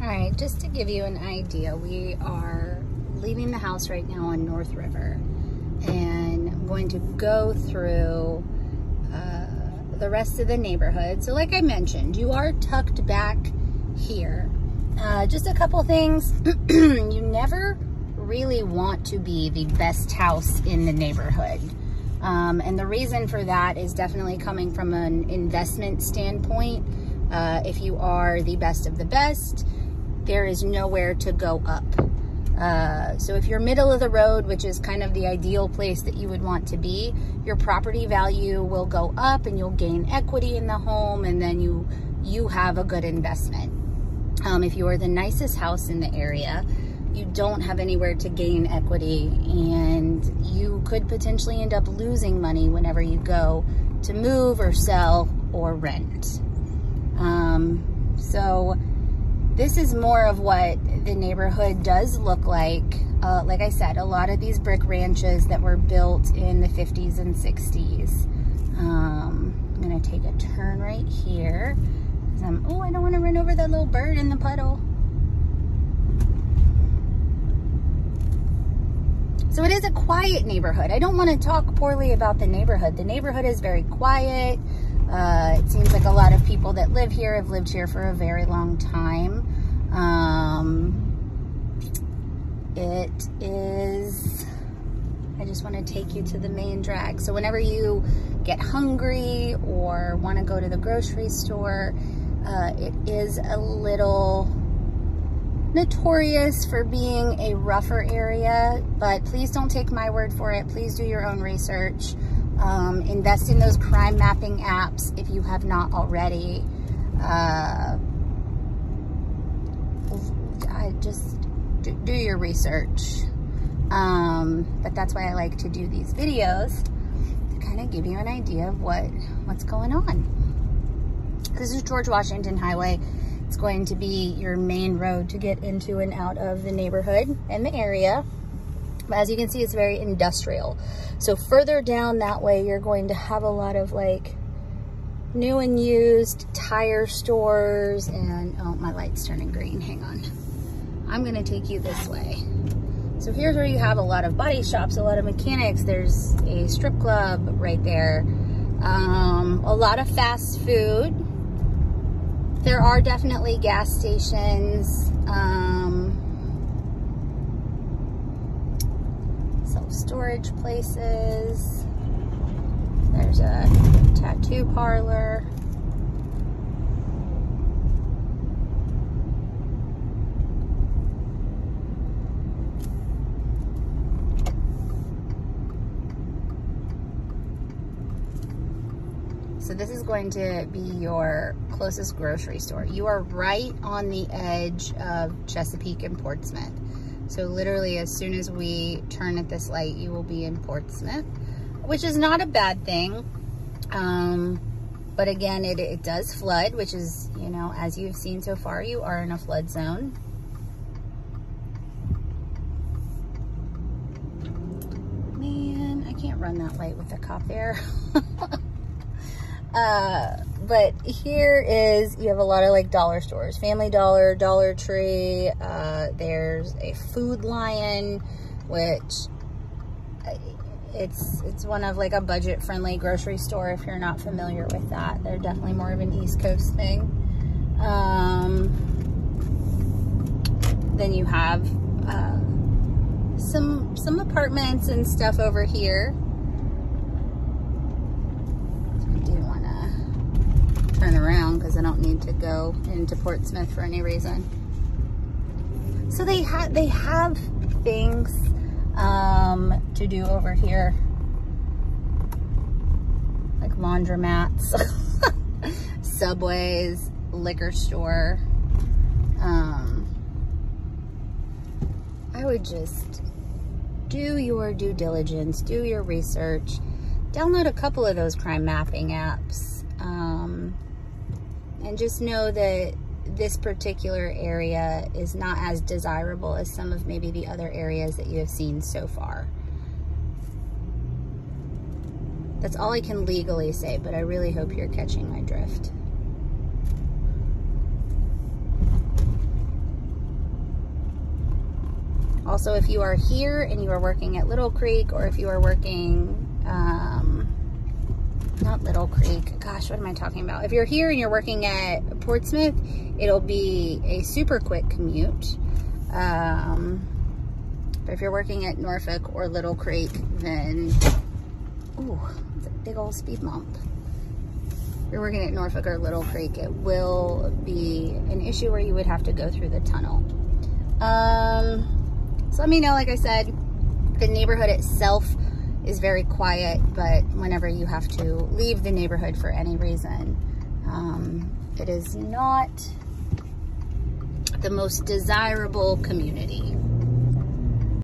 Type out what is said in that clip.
All right, just to give you an idea, we are leaving the house right now on North River and I'm going to go through uh, the rest of the neighborhood. So like I mentioned, you are tucked back here. Uh, just a couple things. you never really want to be the best house in the neighborhood. Um, and the reason for that is definitely coming from an investment standpoint. Uh, if you are the best of the best, there is nowhere to go up. Uh, so if you're middle of the road, which is kind of the ideal place that you would want to be, your property value will go up and you'll gain equity in the home and then you, you have a good investment. Um, if you are the nicest house in the area, you don't have anywhere to gain equity and you could potentially end up losing money whenever you go to move or sell or rent. Um, so this is more of what the neighborhood does look like. Uh, like I said, a lot of these brick ranches that were built in the 50s and 60s. Um, I'm gonna take a turn right here. I'm, oh, I don't wanna run over that little bird in the puddle. So it is a quiet neighborhood. I don't want to talk poorly about the neighborhood. The neighborhood is very quiet. Uh, it seems like a lot of people that live here have lived here for a very long time. Um, it is, I just want to take you to the main drag. So whenever you get hungry or want to go to the grocery store, uh, it is a little notorious for being a rougher area, but please don't take my word for it. Please do your own research. Um, invest in those crime mapping apps if you have not already. Uh, I just do, do your research. Um, but that's why I like to do these videos to kind of give you an idea of what what's going on. This is George Washington Highway. It's going to be your main road to get into and out of the neighborhood and the area. But as you can see, it's very industrial. So further down that way, you're going to have a lot of like new and used tire stores and, oh, my light's turning green, hang on. I'm gonna take you this way. So here's where you have a lot of body shops, a lot of mechanics. There's a strip club right there. Um, a lot of fast food. There are definitely gas stations. Um, self-storage places. There's a tattoo parlor. So this is going to be your closest grocery store. You are right on the edge of Chesapeake and Portsmouth. So literally as soon as we turn at this light, you will be in Portsmouth, which is not a bad thing. Um, but again, it, it does flood, which is, you know, as you've seen so far, you are in a flood zone. Man, I can't run that light with the cop there. Uh, but here is, you have a lot of like dollar stores, Family Dollar, Dollar Tree. Uh, there's a Food Lion, which it's it's one of like a budget friendly grocery store if you're not familiar with that. They're definitely more of an East Coast thing. Um, then you have uh, some some apartments and stuff over here. Turn around because I don't need to go into Portsmouth for any reason. So they have they have things um, to do over here, like laundromats, subways, liquor store. Um, I would just do your due diligence, do your research, download a couple of those crime mapping apps. Um, and just know that this particular area is not as desirable as some of maybe the other areas that you have seen so far. That's all I can legally say, but I really hope you're catching my drift. Also, if you are here and you are working at Little Creek or if you are working, um, not Little Creek, gosh, what am I talking about? If you're here and you're working at Portsmouth, it'll be a super quick commute. Um, but if you're working at Norfolk or Little Creek, then, ooh, it's a big old speed bump. If you're working at Norfolk or Little Creek, it will be an issue where you would have to go through the tunnel. Um, so let me know, like I said, the neighborhood itself is very quiet, but whenever you have to leave the neighborhood for any reason, um, it is not the most desirable community.